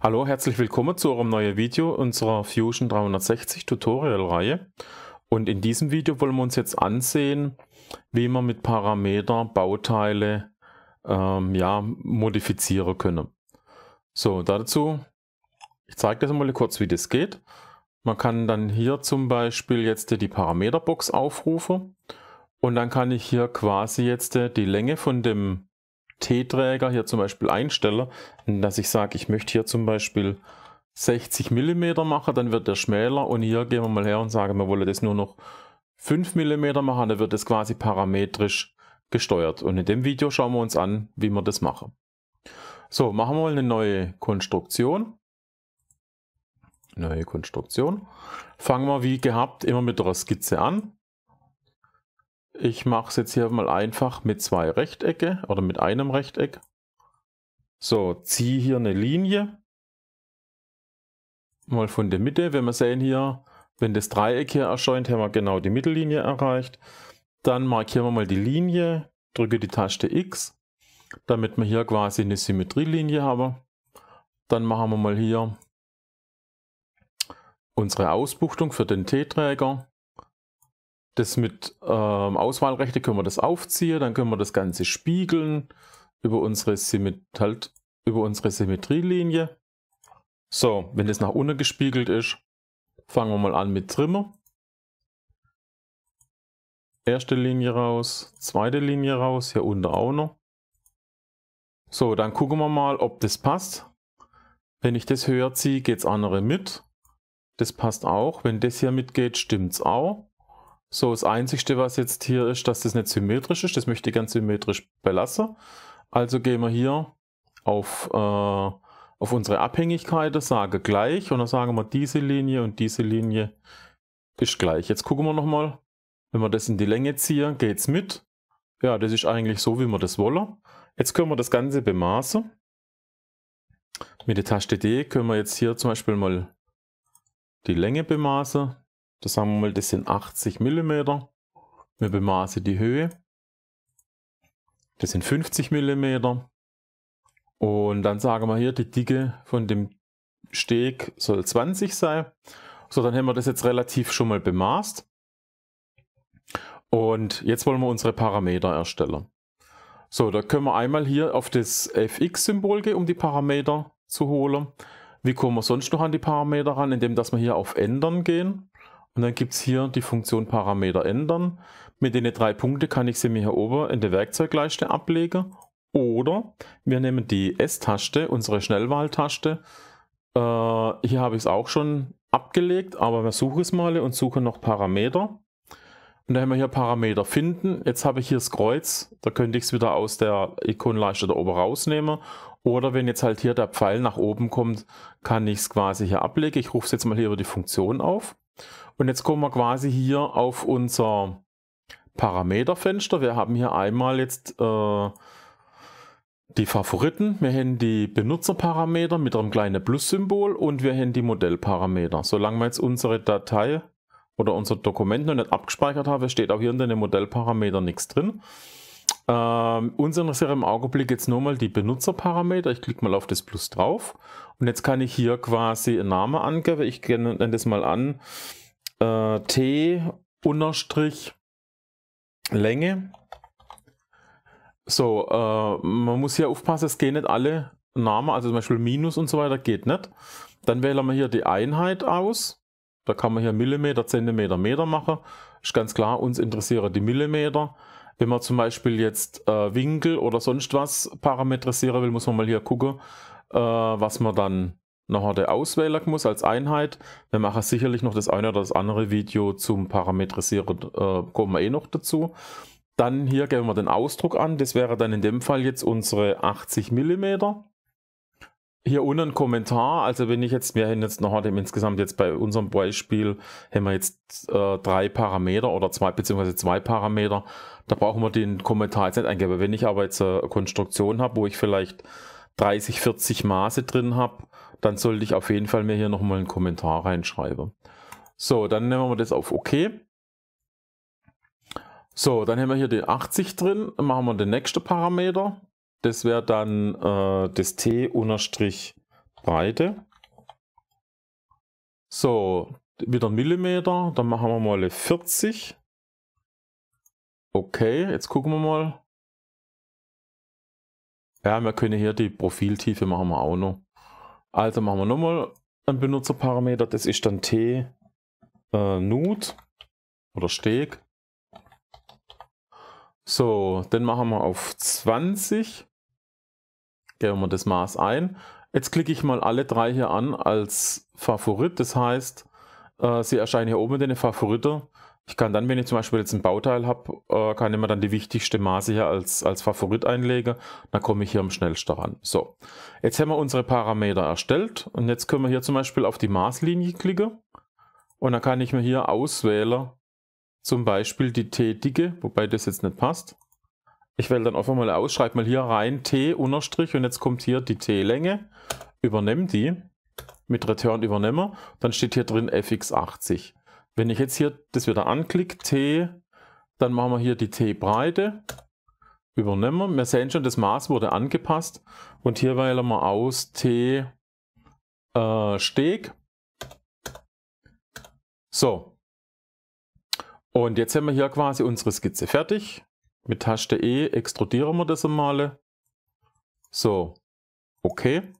Hallo, herzlich willkommen zu eurem neuen Video unserer Fusion 360 Tutorial-Reihe. Und in diesem Video wollen wir uns jetzt ansehen, wie man mit Parameter Bauteile ähm, ja, modifizieren können. So, dazu, ich zeige das mal kurz, wie das geht. Man kann dann hier zum Beispiel jetzt die Parameterbox aufrufen und dann kann ich hier quasi jetzt die Länge von dem T-Träger hier zum Beispiel einstelle, dass ich sage, ich möchte hier zum Beispiel 60 mm machen, dann wird der schmäler und hier gehen wir mal her und sagen, wir wollen das nur noch 5 mm machen, dann wird das quasi parametrisch gesteuert. Und in dem Video schauen wir uns an, wie wir das machen. So, machen wir mal eine neue Konstruktion. Neue Konstruktion. Fangen wir wie gehabt immer mit der Skizze an. Ich mache es jetzt hier mal einfach mit zwei Rechtecke oder mit einem Rechteck. So, ziehe hier eine Linie. Mal von der Mitte. Wenn wir sehen hier, wenn das Dreieck hier erscheint, haben wir genau die Mittellinie erreicht. Dann markieren wir mal die Linie, drücke die Taste X, damit wir hier quasi eine Symmetrielinie haben. Dann machen wir mal hier unsere Ausbuchtung für den T-Träger. Das mit ähm, Auswahlrechte können wir das aufziehen, dann können wir das Ganze spiegeln über unsere, Symmet halt über unsere Symmetrielinie. So, wenn das nach unten gespiegelt ist, fangen wir mal an mit Trimmer. Erste Linie raus, zweite Linie raus, hier unten auch noch. So, dann gucken wir mal, ob das passt. Wenn ich das höher ziehe, geht es andere mit. Das passt auch. Wenn das hier mitgeht, stimmt es auch. So, das Einzige, was jetzt hier ist, dass das nicht symmetrisch ist. Das möchte ich ganz symmetrisch belassen. Also gehen wir hier auf, äh, auf unsere Abhängigkeiten, sage gleich und dann sagen wir diese Linie und diese Linie ist gleich. Jetzt gucken wir nochmal, wenn wir das in die Länge ziehen, geht es mit. Ja, das ist eigentlich so, wie wir das wollen. Jetzt können wir das Ganze bemaßen. Mit der Taste D können wir jetzt hier zum Beispiel mal die Länge bemaßen. Das sagen wir mal, das sind 80 mm. Wir bemaßen die Höhe. Das sind 50 mm. Und dann sagen wir hier, die Dicke von dem Steg soll 20 sein. So, dann haben wir das jetzt relativ schon mal bemaßt. Und jetzt wollen wir unsere Parameter erstellen. So, da können wir einmal hier auf das fx-Symbol gehen, um die Parameter zu holen. Wie kommen wir sonst noch an die Parameter ran? Indem dass wir hier auf Ändern gehen. Und dann gibt es hier die Funktion Parameter ändern. Mit den drei Punkten kann ich sie mir hier oben in der Werkzeugleiste ablegen. Oder wir nehmen die S-Taste, unsere Schnellwahltaste. Äh, hier habe ich es auch schon abgelegt, aber wir suchen es mal und suchen noch Parameter. Und da haben wir hier Parameter finden. Jetzt habe ich hier das Kreuz, da könnte ich es wieder aus der Ikonleiste da oben rausnehmen. Oder wenn jetzt halt hier der Pfeil nach oben kommt, kann ich es quasi hier ablegen. Ich rufe es jetzt mal hier über die Funktion auf. Und jetzt kommen wir quasi hier auf unser Parameterfenster. Wir haben hier einmal jetzt äh, die Favoriten, wir haben die Benutzerparameter mit einem kleinen Plus-Symbol und wir haben die Modellparameter. Solange wir jetzt unsere Datei oder unser Dokument noch nicht abgespeichert haben, steht auch hier in den Modellparametern nichts drin. Ähm, uns interessiert im Augenblick jetzt nur mal die Benutzerparameter. Ich klicke mal auf das Plus drauf und jetzt kann ich hier quasi einen Namen angeben. Ich nenne das mal an äh, T unterstrich Länge. So, äh, man muss hier aufpassen, es gehen nicht alle Namen, also zum Beispiel Minus und so weiter, geht nicht. Dann wählen wir hier die Einheit aus. Da kann man hier Millimeter, Zentimeter, Meter machen. Ist ganz klar, uns interessieren die Millimeter. Wenn man zum Beispiel jetzt äh, Winkel oder sonst was parametrisieren will, muss man mal hier gucken, äh, was man dann der auswählen muss als Einheit. Wir machen sicherlich noch das eine oder das andere Video zum Parametrisieren, äh, kommen wir eh noch dazu. Dann hier geben wir den Ausdruck an, das wäre dann in dem Fall jetzt unsere 80 mm. Hier unten ein Kommentar, also wenn ich jetzt, wir haben jetzt noch insgesamt jetzt bei unserem Beispiel, haben wir jetzt äh, drei Parameter oder zwei, beziehungsweise zwei Parameter, da brauchen wir den Kommentar jetzt nicht eingeben. Wenn ich aber jetzt eine Konstruktion habe, wo ich vielleicht 30, 40 Maße drin habe, dann sollte ich auf jeden Fall mir hier nochmal einen Kommentar reinschreiben. So, dann nehmen wir das auf OK. So, dann haben wir hier die 80 drin, machen wir den nächsten Parameter. Das wäre dann äh, das T-Träger Breite. So, wieder Millimeter, dann machen wir mal 40. Okay, jetzt gucken wir mal. Ja, wir können hier die Profiltiefe machen wir auch noch. Also machen wir nochmal einen Benutzerparameter, das ist dann T äh, Nut oder Steg. So, dann machen wir auf 20. Geben wir das Maß ein. Jetzt klicke ich mal alle drei hier an als Favorit. Das heißt, äh, sie erscheinen hier oben in den Favoriten. Ich kann dann, wenn ich zum Beispiel jetzt ein Bauteil habe, äh, kann ich mir dann die wichtigste Maße hier als, als Favorit einlegen. Dann komme ich hier am schnellsten ran. So, jetzt haben wir unsere Parameter erstellt und jetzt können wir hier zum Beispiel auf die Maßlinie klicken und dann kann ich mir hier auswählen, zum Beispiel die T-Dicke, wobei das jetzt nicht passt. Ich wähle dann einfach mal aus, schreibe mal hier rein T unterstrich und jetzt kommt hier die T-Länge, übernehme die, mit Return übernehmen, dann steht hier drin fx80. Wenn ich jetzt hier das wieder anklicke, T, dann machen wir hier die T-Breite, übernehmen. Wir sehen schon, das Maß wurde angepasst und hier wählen wir aus T äh, Steg. So. Und jetzt haben wir hier quasi unsere Skizze fertig. Mit Taste E extrudieren wir das einmal. So. Okay.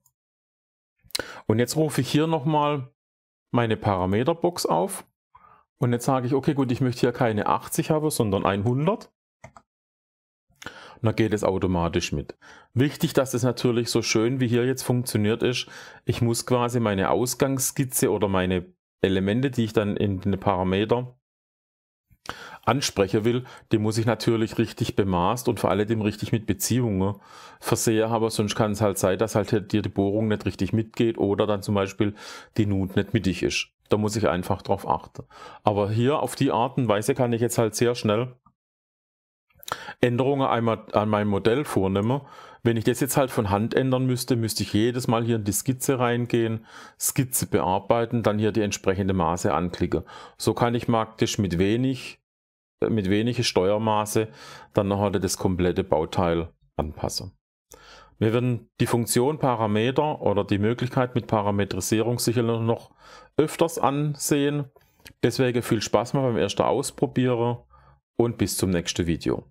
Und jetzt rufe ich hier nochmal meine Parameterbox auf. Und jetzt sage ich, okay, gut, ich möchte hier keine 80 haben, sondern 100. Und dann geht es automatisch mit. Wichtig, dass es natürlich so schön wie hier jetzt funktioniert ist. Ich muss quasi meine Ausgangsskizze oder meine Elemente, die ich dann in den Parameter ansprechen will, die muss ich natürlich richtig bemaßt und vor allem richtig mit Beziehungen versehen haben, sonst kann es halt sein, dass halt dir die Bohrung nicht richtig mitgeht oder dann zum Beispiel die Nut nicht mittig ist. Da muss ich einfach drauf achten. Aber hier auf die Art und Weise kann ich jetzt halt sehr schnell Änderungen einmal an meinem Modell vornehmen. Wenn ich das jetzt halt von Hand ändern müsste, müsste ich jedes Mal hier in die Skizze reingehen, Skizze bearbeiten, dann hier die entsprechende Maße anklicken. So kann ich praktisch mit wenig, mit wenig Steuermaße dann nachher das komplette Bauteil anpassen. Wir werden die Funktion Parameter oder die Möglichkeit mit Parametrisierung sicherlich noch öfters ansehen. Deswegen viel Spaß mal beim ersten Ausprobieren und bis zum nächsten Video.